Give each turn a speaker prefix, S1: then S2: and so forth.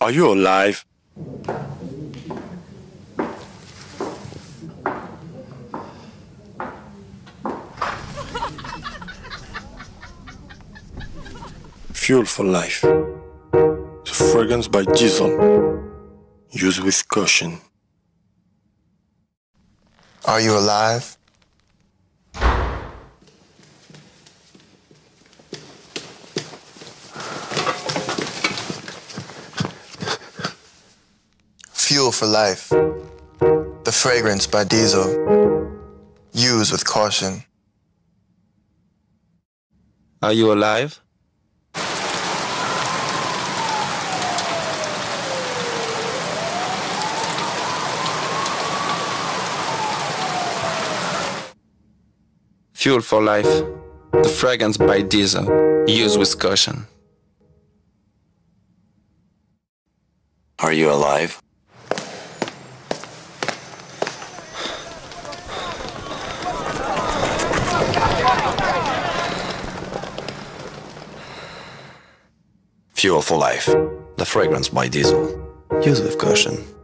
S1: Are you alive? Fuel for life. The fragrance by diesel. Use with caution.
S2: Are you alive? Fuel for life. The fragrance by Diesel. Use with caution.
S1: Are you alive? Fuel for life. The fragrance by Diesel. Use with caution.
S3: Are you alive? Fuel for life. The fragrance by Diesel. Use with caution.